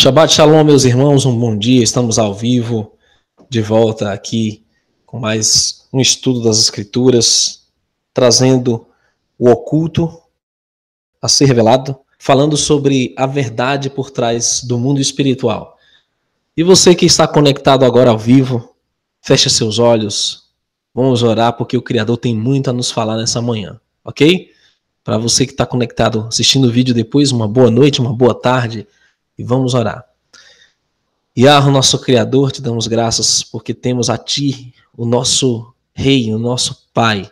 Shabbat Shalom, meus irmãos, um bom dia. Estamos ao vivo, de volta aqui com mais um estudo das Escrituras, trazendo o oculto a ser revelado, falando sobre a verdade por trás do mundo espiritual. E você que está conectado agora ao vivo, feche seus olhos, vamos orar, porque o Criador tem muito a nos falar nessa manhã, ok? Para você que está conectado assistindo o vídeo depois, uma boa noite, uma boa tarde e vamos orar. Yahweh, nosso Criador, te damos graças porque temos a Ti, o nosso Rei, o nosso Pai.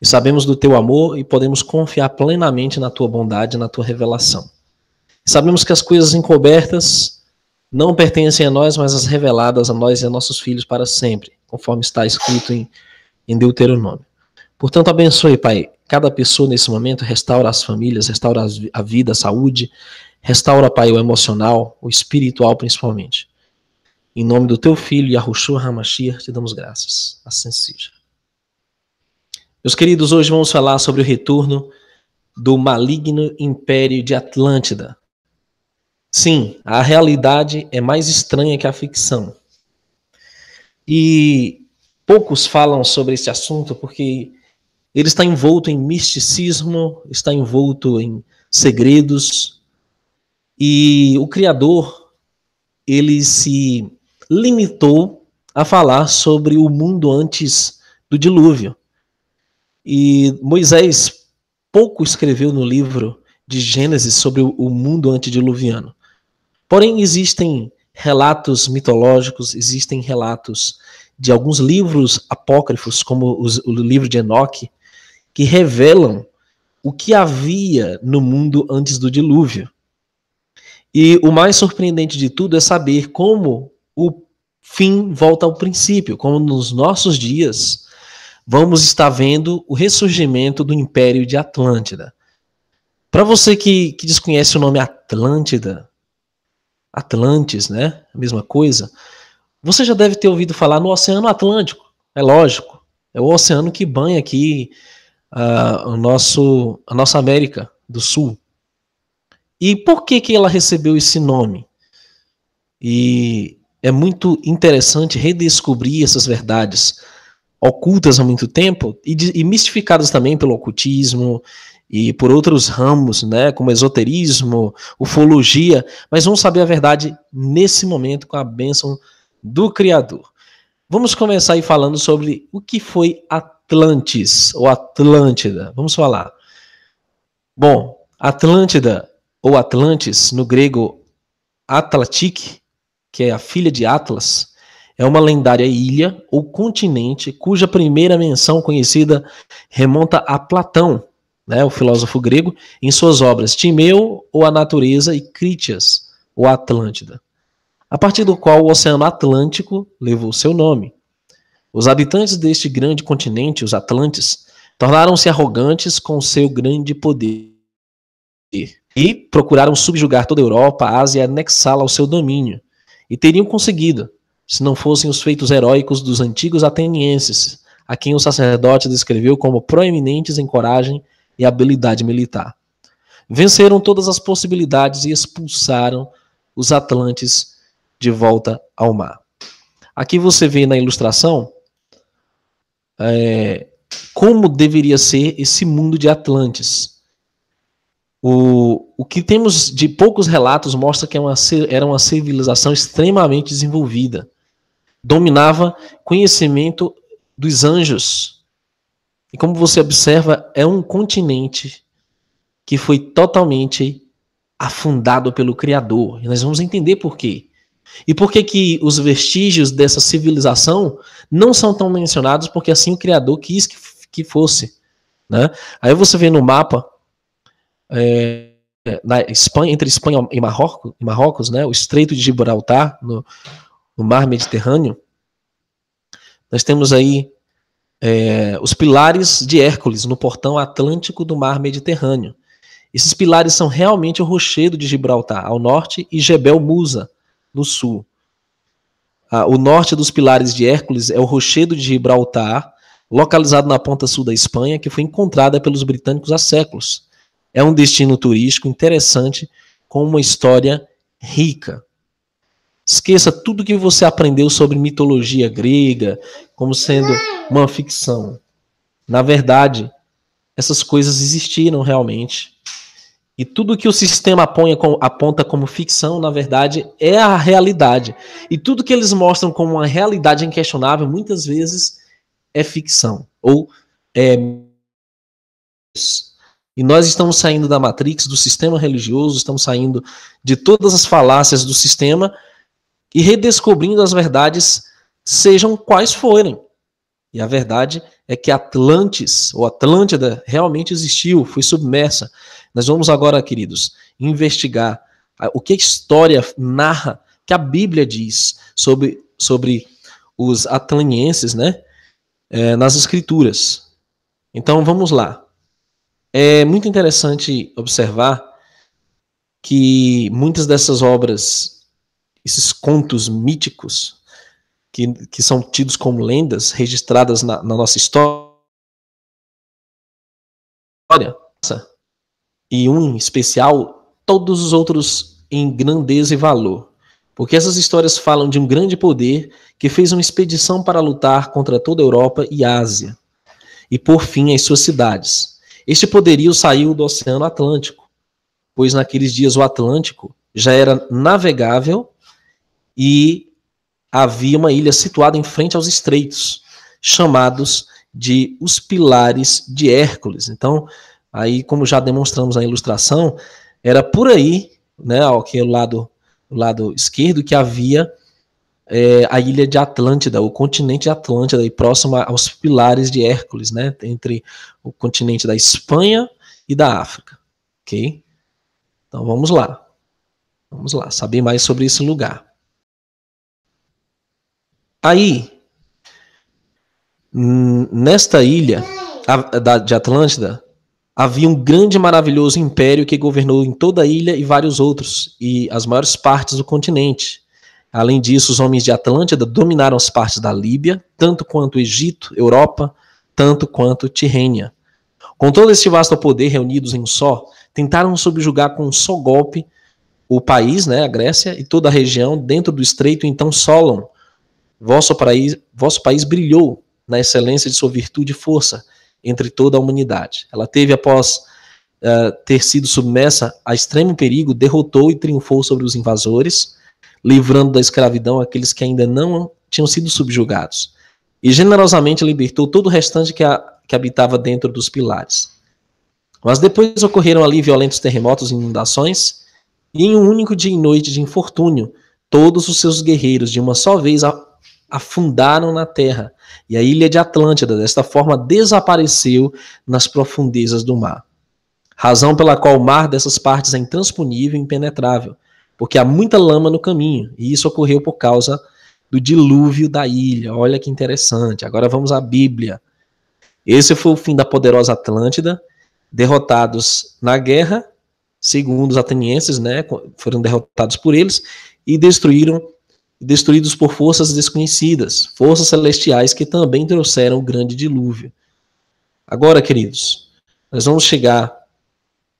E sabemos do Teu amor e podemos confiar plenamente na Tua bondade, na Tua revelação. Sabemos que as coisas encobertas não pertencem a nós, mas as reveladas a nós e a nossos filhos para sempre, conforme está escrito em, em Deuteronômio. Portanto, abençoe, Pai, cada pessoa nesse momento, restaura as famílias, restaura a vida, a saúde, Restaura, Pai, o emocional, o espiritual principalmente. Em nome do teu filho, Yahushua HaMashiach, te damos graças. Assim seja. Meus queridos, hoje vamos falar sobre o retorno do maligno império de Atlântida. Sim, a realidade é mais estranha que a ficção. E poucos falam sobre esse assunto porque ele está envolto em misticismo, está envolto em segredos, e o Criador, ele se limitou a falar sobre o mundo antes do dilúvio. E Moisés pouco escreveu no livro de Gênesis sobre o mundo antediluviano. Porém, existem relatos mitológicos, existem relatos de alguns livros apócrifos, como os, o livro de Enoque, que revelam o que havia no mundo antes do dilúvio. E o mais surpreendente de tudo é saber como o fim volta ao princípio, como nos nossos dias vamos estar vendo o ressurgimento do Império de Atlântida. Para você que, que desconhece o nome Atlântida, Atlantes, né? A mesma coisa. Você já deve ter ouvido falar no Oceano Atlântico. É lógico. É o oceano que banha aqui uh, o nosso, a nossa América do Sul. E por que, que ela recebeu esse nome? E é muito interessante redescobrir essas verdades ocultas há muito tempo e, e mistificadas também pelo ocultismo e por outros ramos, né, como esoterismo, ufologia, mas vamos saber a verdade nesse momento com a bênção do Criador. Vamos começar aí falando sobre o que foi Atlantis ou Atlântida. Vamos falar. Bom, Atlântida ou Atlantis, no grego Atlantique, que é a filha de Atlas, é uma lendária ilha ou continente cuja primeira menção conhecida remonta a Platão, né, o filósofo grego, em suas obras Timeu ou a Natureza e Critias, ou Atlântida, a partir do qual o Oceano Atlântico levou seu nome. Os habitantes deste grande continente, os Atlantes, tornaram-se arrogantes com seu grande poder e procuraram subjugar toda a Europa, a Ásia e anexá-la ao seu domínio. E teriam conseguido, se não fossem os feitos heróicos dos antigos atenienses, a quem o sacerdote descreveu como proeminentes em coragem e habilidade militar. Venceram todas as possibilidades e expulsaram os atlantes de volta ao mar. Aqui você vê na ilustração é, como deveria ser esse mundo de Atlantes. O, o que temos de poucos relatos mostra que é era uma civilização extremamente desenvolvida. Dominava conhecimento dos anjos. E como você observa, é um continente que foi totalmente afundado pelo Criador. E nós vamos entender por quê. E por que, que os vestígios dessa civilização não são tão mencionados, porque assim o Criador quis que, que fosse. Né? Aí você vê no mapa é, na Espanha, entre Espanha e Marrocos, Marrocos né, o Estreito de Gibraltar, no, no Mar Mediterrâneo, nós temos aí é, os pilares de Hércules no portão atlântico do Mar Mediterrâneo. Esses pilares são realmente o rochedo de Gibraltar, ao norte, e Jebel Musa, no sul. Ah, o norte dos pilares de Hércules é o rochedo de Gibraltar, localizado na ponta sul da Espanha, que foi encontrada pelos britânicos há séculos. É um destino turístico interessante com uma história rica. Esqueça tudo que você aprendeu sobre mitologia grega como sendo uma ficção. Na verdade, essas coisas existiram realmente. E tudo que o sistema aponta como ficção, na verdade, é a realidade. E tudo que eles mostram como uma realidade inquestionável, muitas vezes é ficção. Ou é. E nós estamos saindo da matrix, do sistema religioso, estamos saindo de todas as falácias do sistema e redescobrindo as verdades, sejam quais forem. E a verdade é que Atlantis, ou Atlântida, realmente existiu, foi submersa. Nós vamos agora, queridos, investigar o que a história narra, que a Bíblia diz sobre, sobre os atlanienses, né? É, nas Escrituras. Então vamos lá. É muito interessante observar que muitas dessas obras, esses contos míticos, que, que são tidos como lendas registradas na, na nossa história, e um em especial, todos os outros em grandeza e valor. Porque essas histórias falam de um grande poder que fez uma expedição para lutar contra toda a Europa e Ásia, e por fim as suas cidades. Este poderio saiu do Oceano Atlântico, pois naqueles dias o Atlântico já era navegável e havia uma ilha situada em frente aos estreitos, chamados de os Pilares de Hércules. Então, aí, como já demonstramos na ilustração, era por aí, né, aquele lado, lado esquerdo, que havia é, a ilha de Atlântida, o continente de Atlântida, e próximo aos Pilares de Hércules, né, entre o continente da Espanha e da África. Ok? Então, vamos lá. Vamos lá, saber mais sobre esse lugar. Aí, nesta ilha de Atlântida, havia um grande e maravilhoso império que governou em toda a ilha e vários outros, e as maiores partes do continente. Além disso, os homens de Atlântida dominaram as partes da Líbia, tanto quanto o Egito, Europa, tanto quanto Tirrênia. Com todo esse vasto poder reunidos em um só, tentaram subjugar com um só golpe o país, né, a Grécia, e toda a região dentro do estreito então Solon, Vosso país, vosso país brilhou na excelência de sua virtude e força entre toda a humanidade. Ela teve, após uh, ter sido submersa a extremo perigo, derrotou e triunfou sobre os invasores, livrando da escravidão aqueles que ainda não tinham sido subjugados, e generosamente libertou todo o restante que, a, que habitava dentro dos pilares. Mas depois ocorreram ali violentos terremotos e inundações, e em um único dia e noite de infortúnio, todos os seus guerreiros de uma só vez afundaram na terra, e a ilha de Atlântida, desta forma, desapareceu nas profundezas do mar. Razão pela qual o mar dessas partes é intransponível e impenetrável, porque há muita lama no caminho, e isso ocorreu por causa do dilúvio da ilha. Olha que interessante. Agora vamos à Bíblia. Esse foi o fim da poderosa Atlântida, derrotados na guerra, segundo os atenienses, né, foram derrotados por eles e destruíram destruídos por forças desconhecidas, forças celestiais que também trouxeram o grande dilúvio. Agora, queridos, nós vamos chegar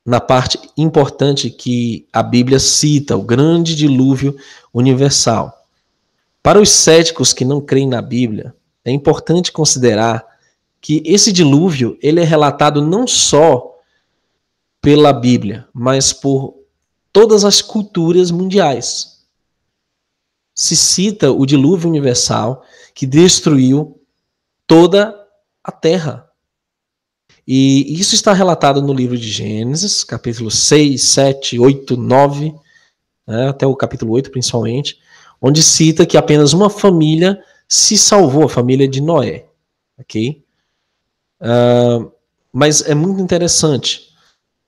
na parte importante que a Bíblia cita, o grande dilúvio universal. Para os céticos que não creem na Bíblia, é importante considerar que esse dilúvio ele é relatado não só pela Bíblia, mas por todas as culturas mundiais se cita o dilúvio universal que destruiu toda a terra. E isso está relatado no livro de Gênesis, capítulo 6, 7, 8, 9, né, até o capítulo 8 principalmente, onde cita que apenas uma família se salvou, a família de Noé. Ok? Uh, mas é muito interessante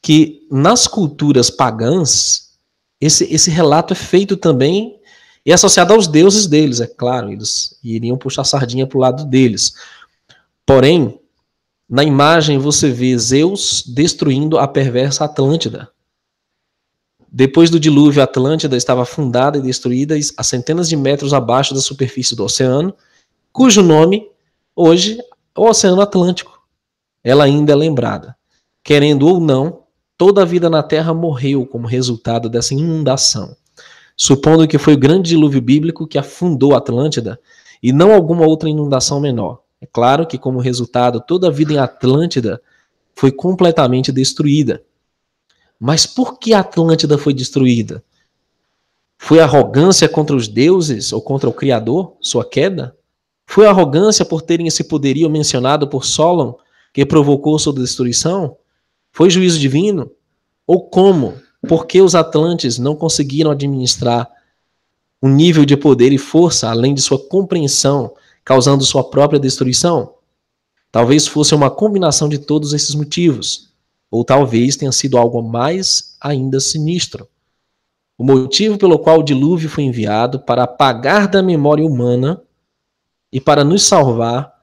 que nas culturas pagãs, esse, esse relato é feito também e associado aos deuses deles, é claro, eles iriam puxar sardinha para o lado deles. Porém, na imagem você vê Zeus destruindo a perversa Atlântida. Depois do dilúvio, a Atlântida estava afundada e destruída a centenas de metros abaixo da superfície do oceano, cujo nome, hoje, é o Oceano Atlântico. Ela ainda é lembrada. Querendo ou não, toda a vida na Terra morreu como resultado dessa inundação. supondo que foi o grande dilúvio bíblico que afundou a Atlântida e não alguma outra inundação menor. É claro que, como resultado, toda a vida em Atlântida foi completamente destruída. Mas por que Atlântida foi destruída? Foi arrogância contra os deuses ou contra o Criador, sua queda? Foi arrogância por terem esse poderio mencionado por Solon que provocou sua destruição? Foi juízo divino? Ou como? Porque os atlantes não conseguiram administrar um nível de poder e força além de sua compreensão, causando sua própria destruição? Talvez fosse uma combinação de todos esses motivos, ou talvez tenha sido algo mais ainda sinistro. O motivo pelo qual o dilúvio foi enviado para apagar da memória humana e para nos salvar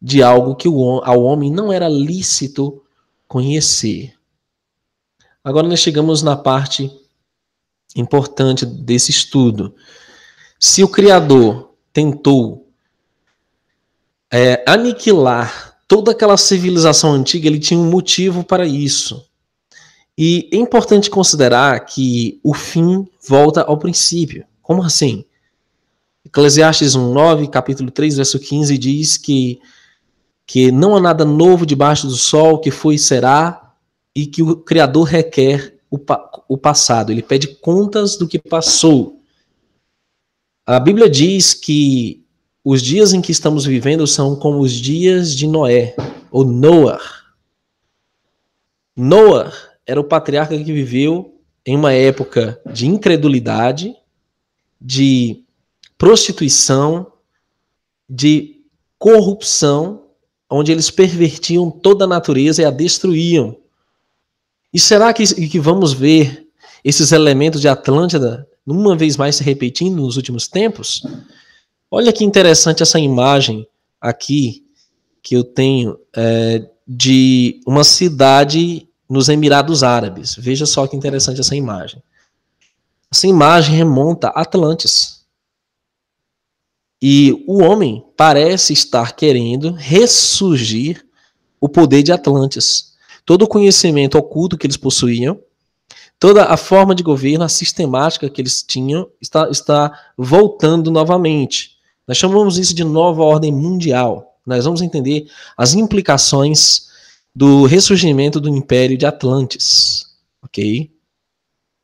de algo que ao homem não era lícito conhecer. Agora nós chegamos na parte importante desse estudo. Se o Criador tentou é, aniquilar toda aquela civilização antiga, ele tinha um motivo para isso. E é importante considerar que o fim volta ao princípio. Como assim? Eclesiastes 1:9, capítulo 3, verso 15 diz que que não há nada novo debaixo do sol, que foi e será, e que o Criador requer o, o passado, ele pede contas do que passou. A Bíblia diz que os dias em que estamos vivendo são como os dias de Noé, ou Noah. Noah era o patriarca que viveu em uma época de incredulidade, de prostituição, de corrupção, onde eles pervertiam toda a natureza e a destruíam. E será que, que vamos ver esses elementos de Atlântida uma vez mais se repetindo nos últimos tempos? Olha que interessante essa imagem aqui que eu tenho é, de uma cidade nos Emirados Árabes. Veja só que interessante essa imagem. Essa imagem remonta a Atlantis. E o homem parece estar querendo ressurgir o poder de Atlantis. Todo o conhecimento oculto que eles possuíam, toda a forma de governo, a sistemática que eles tinham, está, está voltando novamente. Nós chamamos isso de nova ordem mundial. Nós vamos entender as implicações do ressurgimento do Império de Atlantis, ok?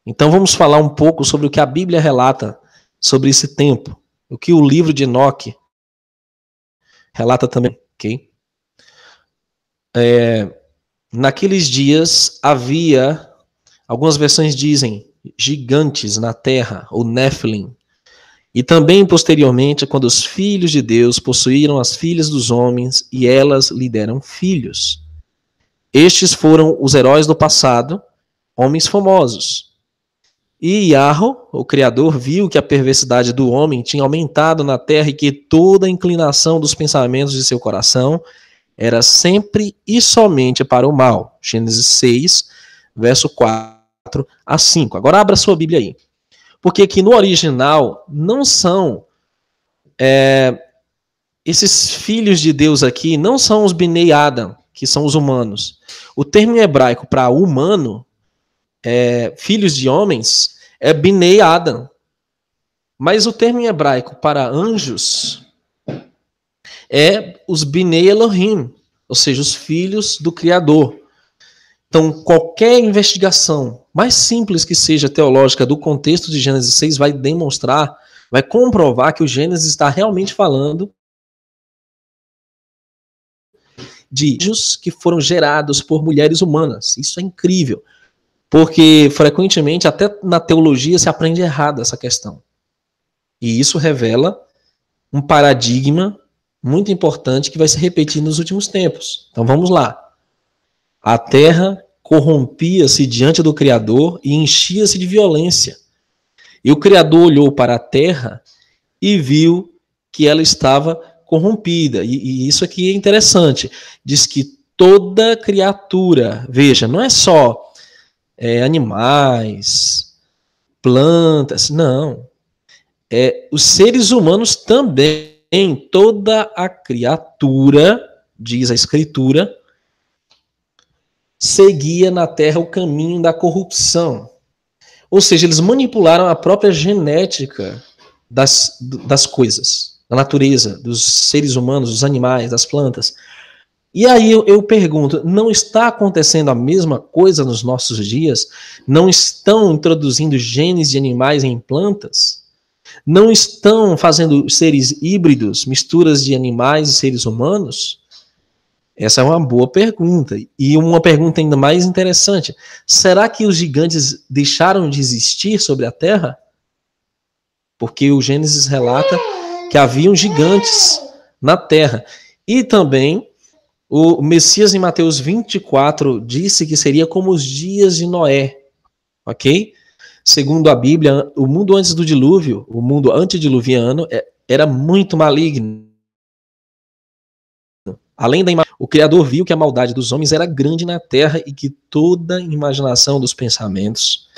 Então vamos falar um pouco sobre o que a Bíblia relata sobre esse tempo, o que o livro de Enoque relata também, ok? É, naqueles dias havia, algumas versões dizem, gigantes na terra, ou Nephilim, e também posteriormente, quando os filhos de Deus possuíram as filhas dos homens e elas lhe deram filhos. Estes foram os heróis do passado, homens famosos. E Yahweh, o Criador, viu que a perversidade do homem tinha aumentado na terra e que toda a inclinação dos pensamentos de seu coração era sempre e somente para o mal. Gênesis 6, verso 4 a 5. Agora abra sua Bíblia aí. Porque aqui no original não são é, esses filhos de Deus aqui, não são os Binei Adam, que são os humanos. O termo hebraico para humano, é, filhos de homens, é Binei Adam. Mas o termo hebraico para anjos é os Binei Elohim, ou seja, os filhos do Criador. Então, qualquer investigação, mais simples que seja teológica do contexto de Gênesis 6, vai demonstrar, vai comprovar que o Gênesis está realmente falando de anjos que foram gerados por mulheres humanas. Isso é incrível. Porque frequentemente, até na teologia, se aprende errado essa questão. E isso revela um paradigma muito importante que vai se repetir nos últimos tempos. Então vamos lá. A terra corrompia-se diante do Criador e enchia-se de violência. E o Criador olhou para a terra e viu que ela estava corrompida. E, e isso aqui é interessante. Diz que toda criatura, veja, não é só é, animais, plantas, não. É, os seres humanos também, toda a criatura, diz a Escritura, seguia na terra o caminho da corrupção. Ou seja, eles manipularam a própria genética das, das coisas, da natureza, dos seres humanos, dos animais, das plantas. E aí eu, eu, pergunto, não está acontecendo a mesma coisa nos nossos dias? Não estão introduzindo genes de animais em plantas? Não estão fazendo seres híbridos, misturas de animais e seres humanos? Essa é uma boa pergunta. E uma pergunta ainda mais interessante: será que os gigantes deixaram de existir sobre a Terra? Porque o Gênesis relata que haviam gigantes na Terra. E também o Messias em Mateus 24 disse que seria como os dias de Noé. Ok? Segundo a Bíblia, o mundo antes do dilúvio, o mundo antediluviano, é, era muito maligno. Além da o Criador viu que a maldade dos homens era grande na terra e que toda imaginação dos pensamentos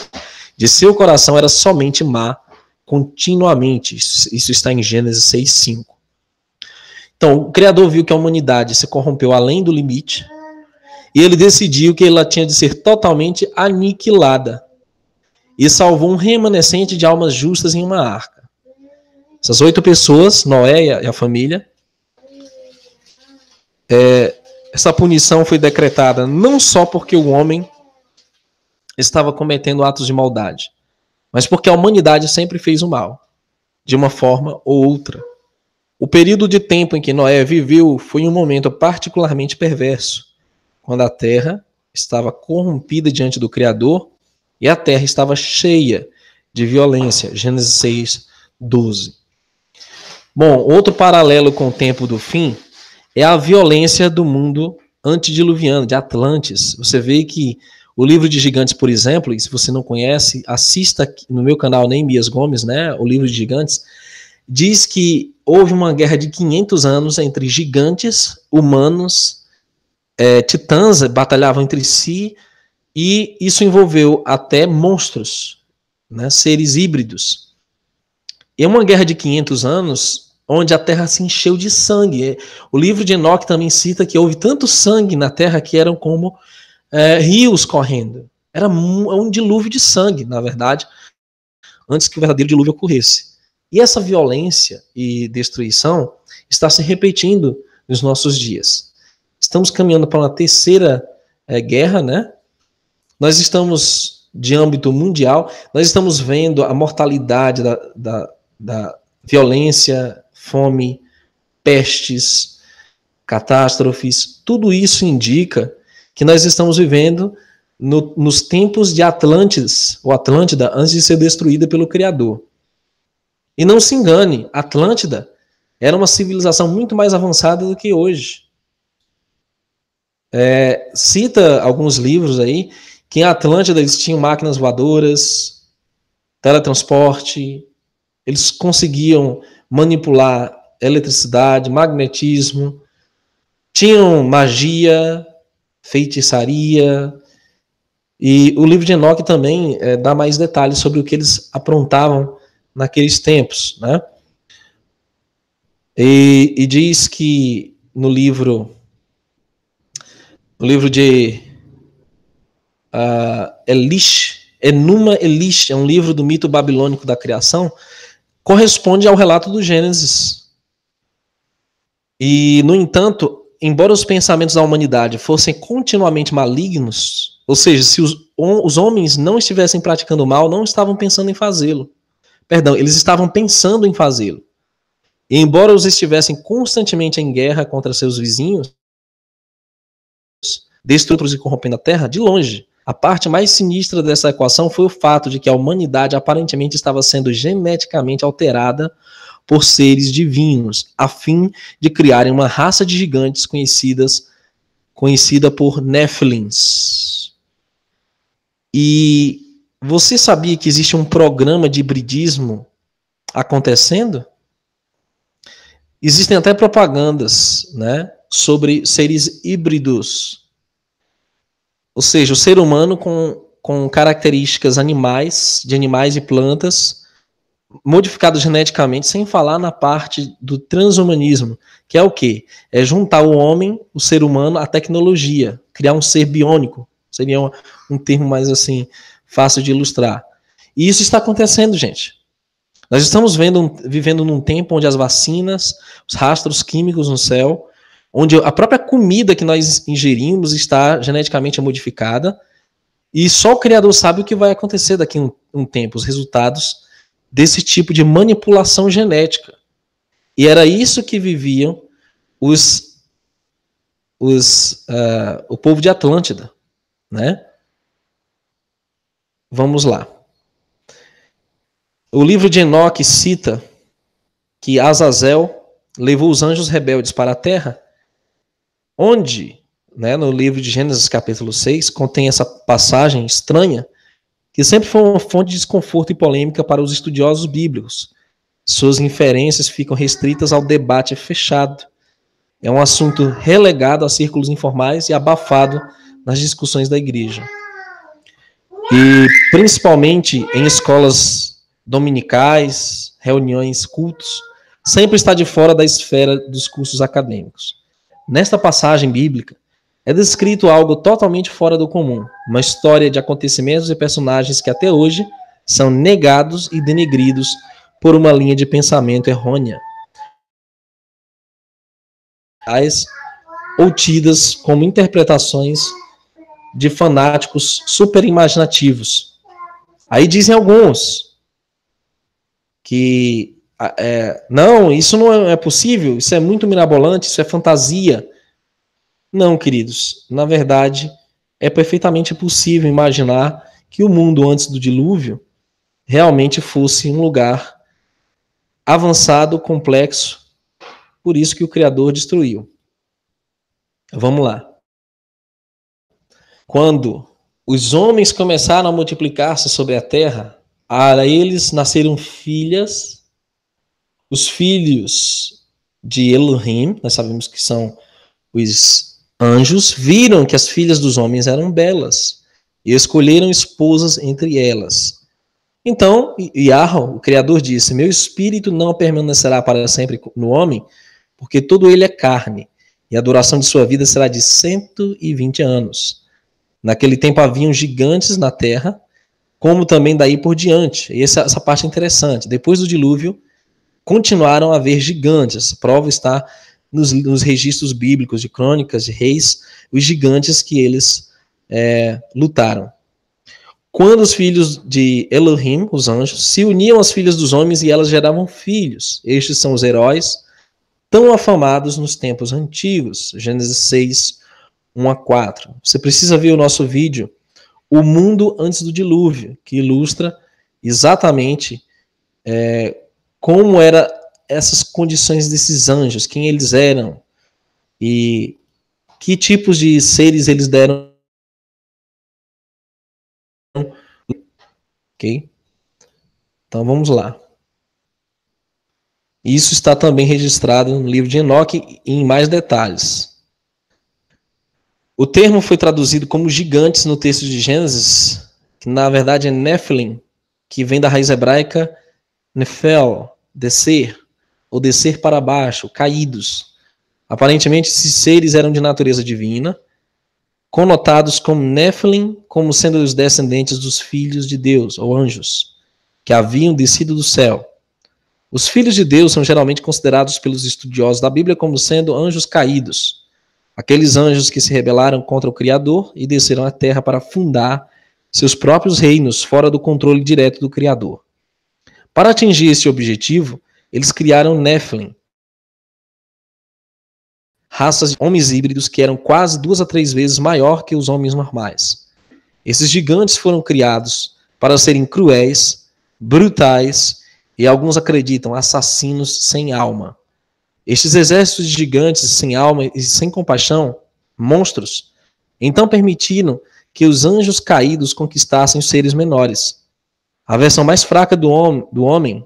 de seu coração era somente má continuamente. Isso está em Gênesis 6:5. Então, o Criador viu que a humanidade se corrompeu além do limite e ele decidiu que ela tinha de ser totalmente aniquilada e salvou um remanescente de almas justas em uma arca. Essas oito pessoas, Noé e a família, é, essa punição foi decretada não só porque o homem estava cometendo atos de maldade, mas porque a humanidade sempre fez o mal, de uma forma ou outra. O período de tempo em que Noé viveu foi um momento particularmente perverso, quando a terra estava corrompida diante do Criador e a terra estava cheia de violência. Gênesis 6, 12. Bom, outro paralelo com o tempo do fim é a violência do mundo antediluviano, de Atlantis. Você vê que o livro de Gigantes, por exemplo, e se você não conhece, assista no meu canal Neemias Gomes, né, o livro de Gigantes, diz que houve uma guerra de 500 anos entre gigantes, humanos, é, titãs batalhavam entre si, e isso envolveu até monstros, né, seres híbridos. E uma guerra de 500 anos onde a terra se encheu de sangue. O livro de Enoque também cita que houve tanto sangue na terra que eram como é, rios correndo. Era um, é um dilúvio de sangue, na verdade, antes que o verdadeiro dilúvio ocorresse. E essa violência e destruição está se repetindo nos nossos dias. Estamos caminhando para uma terceira é, guerra, né? Nós estamos de âmbito mundial, nós estamos vendo a mortalidade da, da, da violência fome, pestes, catástrofes, tudo isso indica que nós estamos vivendo no, nos tempos de Atlantis, ou Atlântida, antes de ser destruída pelo Criador. E não se engane, Atlântida era uma civilização muito mais avançada do que hoje. É, cita alguns livros aí que em Atlântida eles tinham máquinas voadoras, teletransporte, eles conseguiam manipular eletricidade, magnetismo, tinham magia, feitiçaria, e o livro de Enoque também é, dá mais detalhes sobre o que eles aprontavam naqueles tempos, né? E, e diz que no livro, no livro de uh, Elish, Enuma Elish, é um livro do mito babilônico da criação, corresponde ao relato do Gênesis. E, no entanto, embora os pensamentos da humanidade fossem continuamente malignos, ou seja, se os, os homens não estivessem praticando mal, não estavam pensando em fazê-lo. Perdão, eles estavam pensando em fazê-lo. E embora os estivessem constantemente em guerra contra seus vizinhos, destruindo e corrompendo a terra, de longe, a parte mais sinistra dessa equação foi o fato de que a humanidade aparentemente estava sendo geneticamente alterada por seres divinos, a fim de criarem uma raça de gigantes conhecidas conhecida por Nephilims. E você sabia que existe um programa de hibridismo acontecendo? Existem até propagandas, né, sobre seres híbridos ou seja, o ser humano com, com características animais, de animais e plantas, modificados geneticamente, sem falar na parte do transhumanismo, que é o quê? É juntar o homem, o ser humano, à tecnologia, criar um ser biônico. Seria um, um termo mais assim fácil de ilustrar. E isso está acontecendo, gente. Nós estamos vendo, vivendo num tempo onde as vacinas, os rastros químicos no céu, onde a própria comida que nós ingerimos está geneticamente modificada, e só o Criador sabe o que vai acontecer daqui a um, um tempo, os resultados desse tipo de manipulação genética. E era isso que viviam os, os, uh, o povo de Atlântida, né? Vamos lá. O livro de Enoque cita que Azazel levou os anjos rebeldes para a terra, onde, né, no livro de Gênesis capítulo 6, contém essa passagem estranha, que sempre foi uma fonte de desconforto e polêmica para os estudiosos bíblicos. Suas inferências ficam restritas ao debate fechado. É um assunto relegado a círculos informais e abafado nas discussões da igreja e principalmente em escolas dominicais, reuniões, cultos, sempre está de fora da esfera dos cursos acadêmicos. Nesta passagem bíblica, é descrito algo totalmente fora do comum, uma história de acontecimentos e personagens que até hoje são negados e denegridos por uma linha de pensamento errônea. Ou tidas como interpretações de fanáticos super imaginativos. Aí dizem alguns que é, não, isso não é possível, isso é muito mirabolante, isso é fantasia. Não, queridos, na verdade é perfeitamente possível imaginar que o mundo antes do dilúvio realmente fosse um lugar avançado, complexo, por isso que o Criador destruiu. Vamos lá. Quando os homens começaram a multiplicar-se sobre a terra, a eles nasceram filhas, os filhos de Elohim, nós sabemos que são os anjos, viram que as filhas dos homens eram belas e escolheram esposas entre elas. Então, Yahweh, o Criador, disse: Meu espírito não permanecerá para sempre no homem, porque todo ele é carne, e a duração de sua vida será de 120 anos. Naquele tempo haviam gigantes na terra, como também daí por diante. E essa, essa parte é interessante. Depois do dilúvio, continuaram a haver gigantes. A prova está nos, nos registros bíblicos de crônicas, de reis, os gigantes que eles é, lutaram. Quando os filhos de Elohim, os anjos, se uniam às filhas dos homens e elas geravam filhos. Estes são os heróis tão afamados nos tempos antigos. Gênesis 6, 1 a 4. Você precisa ver o nosso vídeo, O Mundo Antes do Dilúvio, que ilustra exatamente é, como eram essas condições desses anjos, quem eles eram e que tipos de seres eles deram. Ok? Então vamos lá. Isso está também registrado no livro de Enoque em mais detalhes. O termo foi traduzido como gigantes no texto de Gênesis, que na verdade é Nephilim, que vem da raiz hebraica Nefel, descer, ou descer para baixo, caídos. Aparentemente, esses seres eram de natureza divina, conotados como Nephilim, como sendo os descendentes dos filhos de Deus, ou anjos, que haviam descido do céu. Os filhos de Deus são geralmente considerados pelos estudiosos da Bíblia como sendo anjos caídos aqueles anjos que se rebelaram contra o Criador e desceram à terra para fundar seus próprios reinos fora do controle direto do Criador. Para atingir esse objetivo, eles criaram Nephilim, raças de homens híbridos que eram quase duas a três vezes maior que os homens normais. Esses gigantes foram criados para serem cruéis, brutais e alguns acreditam assassinos sem alma. Estes exércitos gigantes sem alma e sem compaixão, monstros, então permitiram que os anjos caídos conquistassem os seres menores. A versão mais fraca do, hom do homem,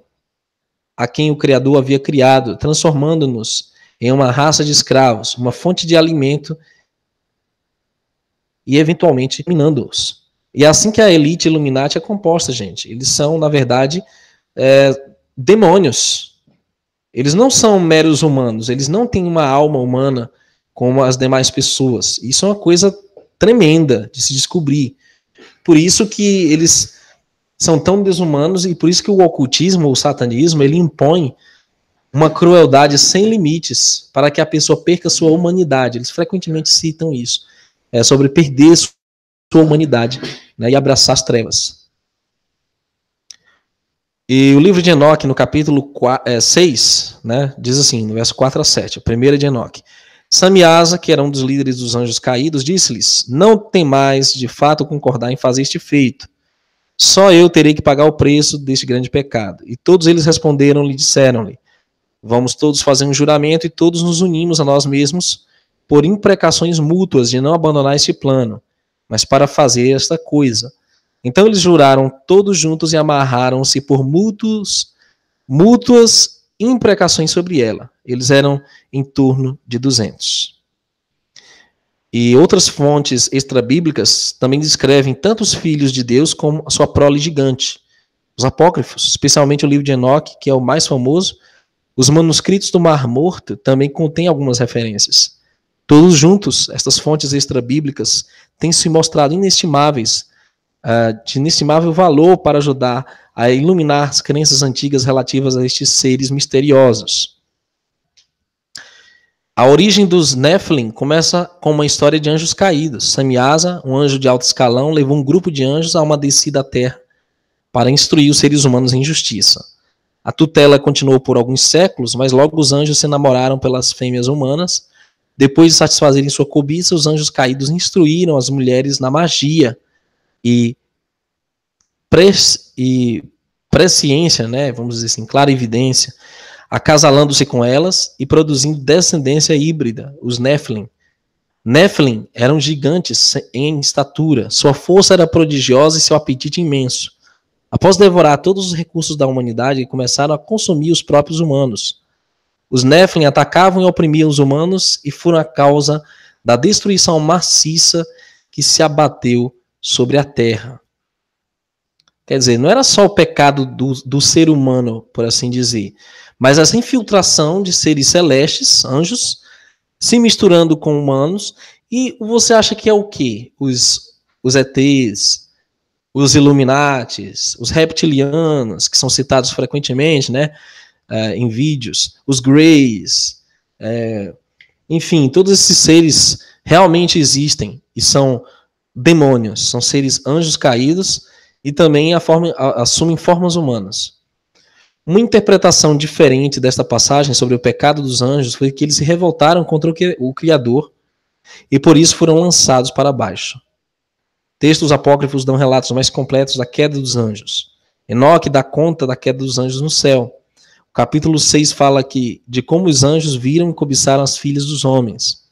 a quem o Criador havia criado, transformando-nos em uma raça de escravos, uma fonte de alimento e eventualmente minando-os. E é assim que a elite Illuminati é composta, gente. Eles são, na verdade, é, demônios eles não são meros humanos, eles não têm uma alma humana como as demais pessoas. Isso é uma coisa tremenda de se descobrir. Por isso que eles são tão desumanos e por isso que o ocultismo, o satanismo, ele impõe uma crueldade sem limites para que a pessoa perca sua humanidade. Eles frequentemente citam isso, é sobre perder sua humanidade né, e abraçar as trevas. E o livro de Enoque, no capítulo 4, é, 6, né, diz assim, no verso 4 a 7, a primeira de Enoque. Samiasa, que era um dos líderes dos anjos caídos, disse-lhes: Não tem mais de fato concordar em fazer este feito. Só eu terei que pagar o preço deste grande pecado. E todos eles responderam-lhe, disseram-lhe: Vamos todos fazer um juramento e todos nos unimos a nós mesmos por imprecações mútuas de não abandonar este plano, mas para fazer esta coisa então eles juraram todos juntos e amarraram-se por mútuos, mútuas imprecações sobre ela. Eles eram em torno de 200. E outras fontes extrabíblicas também descrevem tanto os filhos de Deus como a sua prole gigante. Os apócrifos, especialmente o livro de Enoque, que é o mais famoso, os manuscritos do Mar Morto também contêm algumas referências. Todos juntos, estas fontes extrabíblicas têm se mostrado inestimáveis uh, de inestimável valor para ajudar a iluminar as crenças antigas relativas a estes seres misteriosos. A origem dos Nephilim começa com uma história de anjos caídos. Samiasa, um anjo de alto escalão, levou um grupo de anjos a uma descida à terra para instruir os seres humanos em justiça. A tutela continuou por alguns séculos, mas logo os anjos se enamoraram pelas fêmeas humanas. Depois de satisfazerem sua cobiça, os anjos caídos instruíram as mulheres na magia e, pres, e presciência, né, vamos dizer assim, clara evidência, acasalando-se com elas e produzindo descendência híbrida, os Nephilim. Nephilim eram gigantes em estatura, sua força era prodigiosa e seu apetite imenso. Após devorar todos os recursos da humanidade, começaram a consumir os próprios humanos. Os Nephilim atacavam e oprimiam os humanos e foram a causa da destruição maciça que se abateu sobre a terra. Quer dizer, não era só o pecado do, do ser humano, por assim dizer, mas essa infiltração de seres celestes, anjos, se misturando com humanos, e você acha que é o quê? Os, os ETs, os Illuminates, os reptilianos, que são citados frequentemente, né, é, em vídeos, os Greys, é, enfim, todos esses seres realmente existem e são demônios, são seres anjos caídos e também a forma, a, assumem formas humanas. Uma interpretação diferente desta passagem sobre o pecado dos anjos foi que eles se revoltaram contra o, Criador e por isso foram lançados para baixo. Textos apócrifos dão relatos mais completos da queda dos anjos. Enoque dá conta da queda dos anjos no céu. O capítulo 6 fala que de como os anjos viram e cobiçaram as filhas dos homens.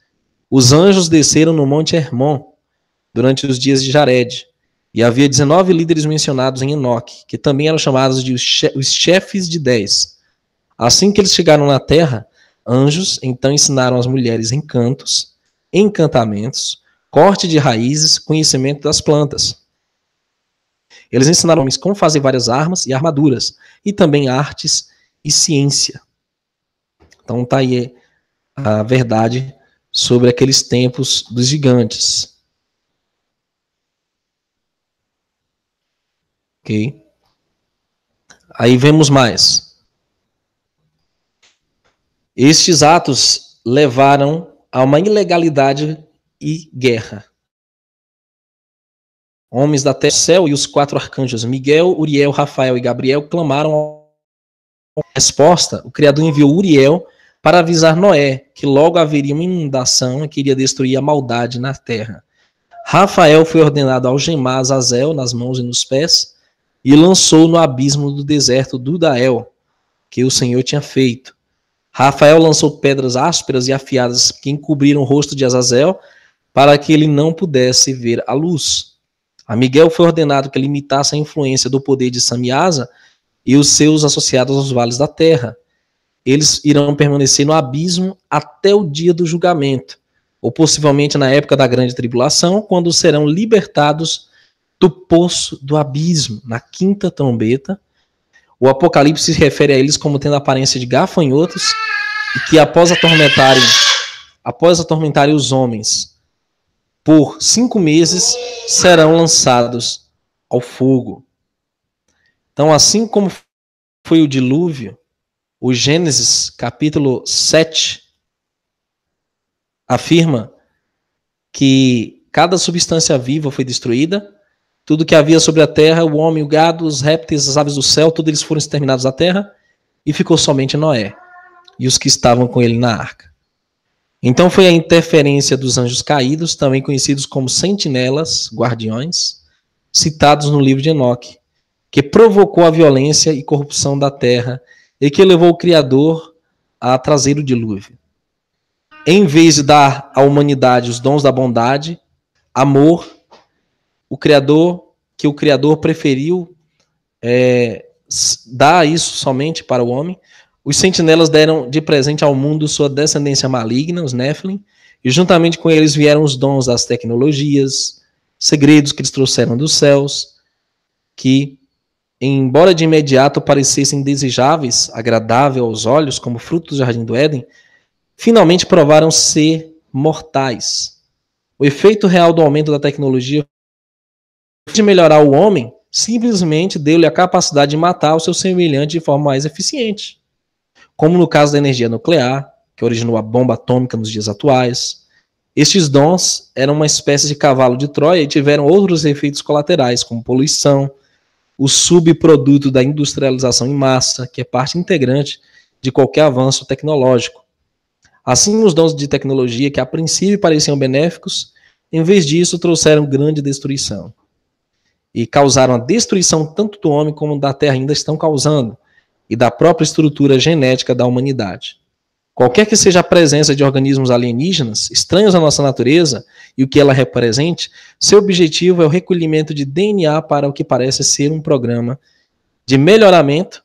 Os anjos desceram no monte Hermon, durante os dias de Jared. E havia 19 líderes mencionados em Enoque, que também eram chamados de os chefes de dez. Assim que eles chegaram na terra, anjos então ensinaram as mulheres encantos, encantamentos, corte de raízes, conhecimento das plantas. Eles ensinaram homens como fazer várias armas e armaduras, e também artes e ciência. Então tá aí a verdade sobre aqueles tempos dos gigantes. Ok? Aí vemos mais. Estes atos levaram a uma ilegalidade e guerra. Homens da terra, céu e os quatro arcanjos, Miguel, Uriel, Rafael e Gabriel, clamaram a resposta. O Criador enviou Uriel para avisar Noé que logo haveria uma inundação e que iria destruir a maldade na terra. Rafael foi ordenado a algemar Azazel nas mãos e nos pés e lançou no abismo do deserto do Dael, que o Senhor tinha feito. Rafael lançou pedras ásperas e afiadas que encobriram o rosto de Azazel, para que ele não pudesse ver a luz. A Miguel foi ordenado que limitasse a influência do poder de Samiasa e os seus associados aos vales da terra. Eles irão permanecer no abismo até o dia do julgamento, ou possivelmente na época da grande tribulação, quando serão libertados do poço do abismo, na quinta trombeta. O Apocalipse se refere a eles como tendo a aparência de gafanhotos e que após atormentarem, após atormentarem os homens por cinco meses, serão lançados ao fogo. Então, assim como foi o dilúvio, o Gênesis capítulo 7 afirma que cada substância viva foi destruída, tudo que havia sobre a terra, o homem, o gado, os répteis, as aves do céu, todos eles foram exterminados da terra, e ficou somente Noé e os que estavam com ele na arca. Então foi a interferência dos anjos caídos, também conhecidos como sentinelas, guardiões, citados no livro de Enoque, que provocou a violência e corrupção da terra e que levou o Criador a trazer o dilúvio. Em vez de dar à humanidade os dons da bondade, amor, o Criador, que o Criador preferiu é, dar isso somente para o homem, os sentinelas deram de presente ao mundo sua descendência maligna, os Nephilim, e juntamente com eles vieram os dons das tecnologias, segredos que eles trouxeram dos céus, que, embora de imediato parecessem desejáveis, agradável aos olhos, como frutos do jardim do Éden, finalmente provaram ser mortais. O efeito real do aumento da tecnologia de melhorar o homem, simplesmente deu-lhe a capacidade de matar o seu semelhante de forma mais eficiente como no caso da energia nuclear, que originou a bomba atômica nos dias atuais. Estes dons eram uma espécie de cavalo de Troia e tiveram outros efeitos colaterais, como poluição, o subproduto da industrialização em massa, que é parte integrante de qualquer avanço tecnológico. Assim, os dons de tecnologia, que a princípio pareciam benéficos, em vez disso trouxeram grande destruição. E causaram a destruição tanto do homem como da terra ainda estão causando, e da própria estrutura genética da humanidade. Qualquer que seja a presença de organismos alienígenas, estranhos à nossa natureza e o que ela represente, seu objetivo é o recolhimento de DNA para o que parece ser um programa de melhoramento,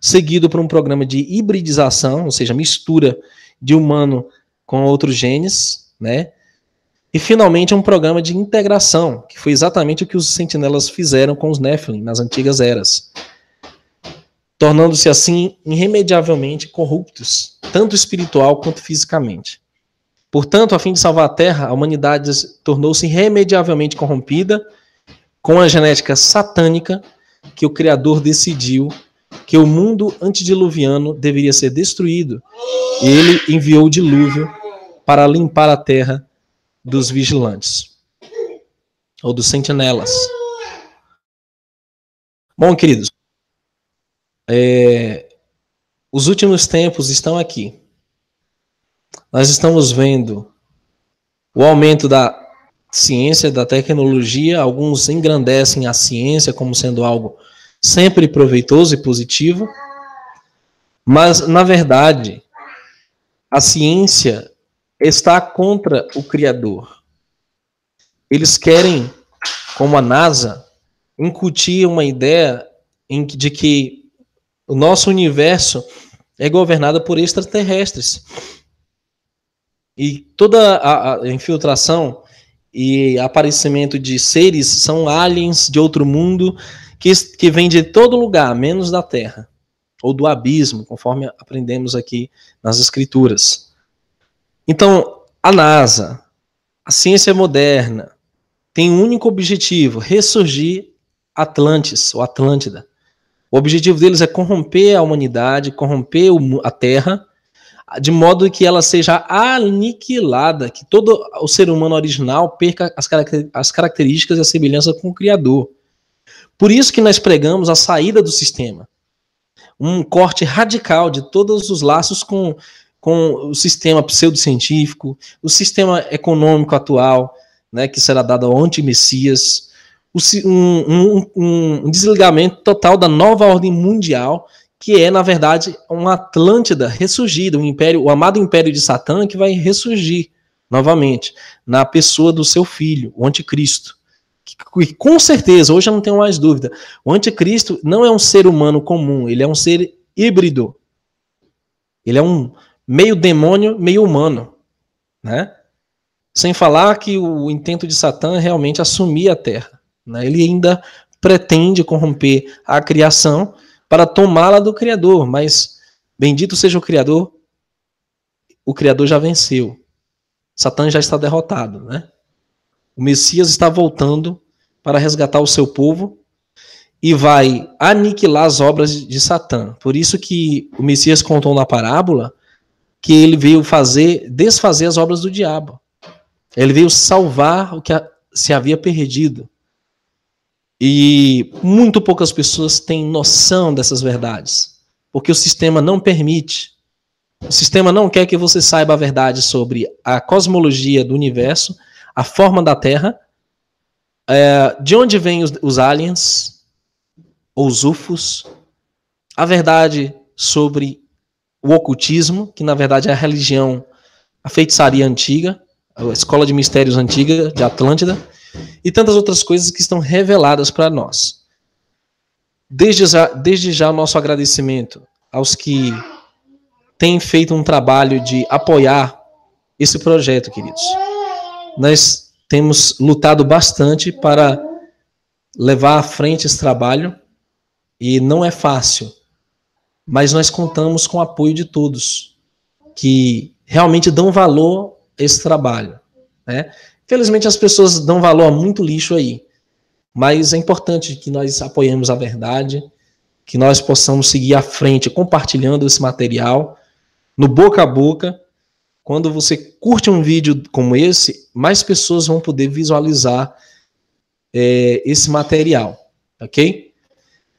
seguido por um programa de hibridização, ou seja, mistura de humano com outros genes, né? E finalmente um programa de integração, que foi exatamente o que os sentinelas fizeram com os Nephilim nas antigas eras tornando-se assim irremediavelmente corruptos, tanto espiritual quanto fisicamente. Portanto, a fim de salvar a Terra, a humanidade tornou-se irremediavelmente corrompida com a genética satânica que o Criador decidiu que o mundo antediluviano deveria ser destruído. E ele enviou o dilúvio para limpar a terra dos vigilantes ou dos sentinelas. Bom, queridos, é, os últimos tempos estão aqui. Nós estamos vendo o aumento da ciência, da tecnologia. Alguns engrandecem a ciência como sendo algo sempre proveitoso e positivo. Mas, na verdade, a ciência está contra o Criador. Eles querem, como a NASA, incutir uma ideia de que o nosso universo é governado por extraterrestres. E toda a, a infiltração e aparecimento de seres são aliens de outro mundo que, que vêm de todo lugar, menos da Terra, ou do abismo, conforme aprendemos aqui nas Escrituras. Então, a NASA, a ciência moderna, tem um único objetivo: ressurgir Atlantis, ou Atlântida. O objetivo deles é corromper a humanidade, corromper a Terra, de modo que ela seja aniquilada, que todo o ser humano original perca as, as características e a semelhança com o Criador. Por isso que nós pregamos a saída do sistema. Um corte radical de todos os laços com, com o sistema pseudocientífico, o sistema econômico atual, né, que será dado ao anti-messias, um, um, um, desligamento total da nova ordem mundial, que é, na verdade, uma Atlântida ressurgida, um império, o amado império de Satã, que vai ressurgir novamente na pessoa do seu filho, o anticristo. Que, com certeza, hoje eu não tenho mais dúvida, o anticristo não é um ser humano comum, ele é um ser híbrido. Ele é um meio demônio, meio humano, né? Sem falar que o intento de Satã é realmente assumir a Terra. Né? Ele ainda pretende corromper a criação para tomá-la do Criador, mas bendito seja o Criador, o Criador já venceu. Satã já está derrotado, né? O Messias está voltando para resgatar o seu povo e vai aniquilar as obras de Satã. Por isso que o Messias contou na parábola que ele veio fazer desfazer as obras do diabo. Ele veio salvar o que se havia perdido. E muito poucas pessoas têm noção dessas verdades, porque o sistema não permite. O sistema não quer que você saiba a verdade sobre a cosmologia do universo, a forma da Terra, é, de onde vêm os, aliens, ou os UFOs, a verdade sobre o ocultismo, que na verdade é a religião, a feitiçaria antiga, a escola de mistérios antiga de Atlântida, e tantas outras coisas que estão reveladas para nós. Desde já, desde já o nosso agradecimento aos que têm feito um trabalho de apoiar esse projeto, queridos. Nós temos lutado bastante para levar à frente esse trabalho e não é fácil, mas nós contamos com o apoio de todos que realmente dão valor a esse trabalho. Né? Felizmente as pessoas dão valor a muito lixo aí, mas é importante que nós apoiemos a verdade, que nós possamos seguir à frente compartilhando esse material no boca a boca. Quando você curte um vídeo como esse, mais pessoas vão poder visualizar é, esse material, ok?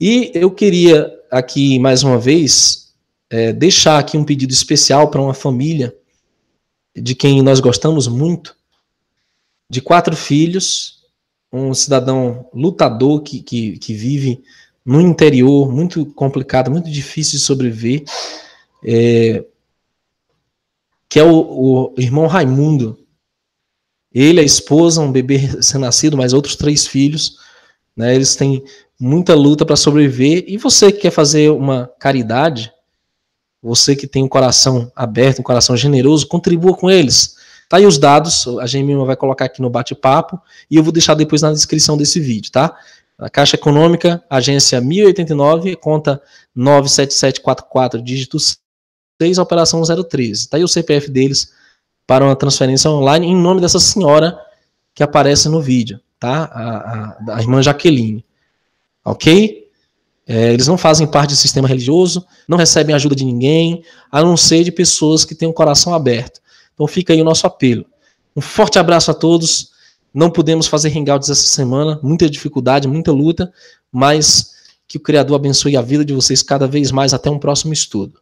E eu queria aqui mais uma vez é, deixar aqui um pedido especial para uma família de quem nós gostamos muito, de quatro filhos, um cidadão lutador que, que, que vive no interior, muito complicado, muito difícil de sobreviver, é, que é o, o, irmão Raimundo. Ele, a esposa, um bebê recém-nascido, mais outros três filhos. Né, eles têm muita luta para sobreviver. E você que quer fazer uma caridade, você que tem um coração aberto, um coração generoso, contribua com eles. Tá aí os dados, a Gemima vai colocar aqui no bate-papo e eu vou deixar depois na descrição desse vídeo, tá? A Caixa Econômica, agência 1089, conta 97744, dígito 6, operação 013. Tá aí o CPF deles para uma transferência online em nome dessa senhora que aparece no vídeo, tá? A, a, a irmã Jaqueline. Ok? É, eles não fazem parte do sistema religioso, não recebem ajuda de ninguém, a não ser de pessoas que têm um coração aberto. Então fica aí o nosso apelo. Um forte abraço a todos. Não pudemos fazer hangouts essa semana, muita dificuldade, muita luta, mas que o Criador abençoe a vida de vocês cada vez mais até um próximo estudo.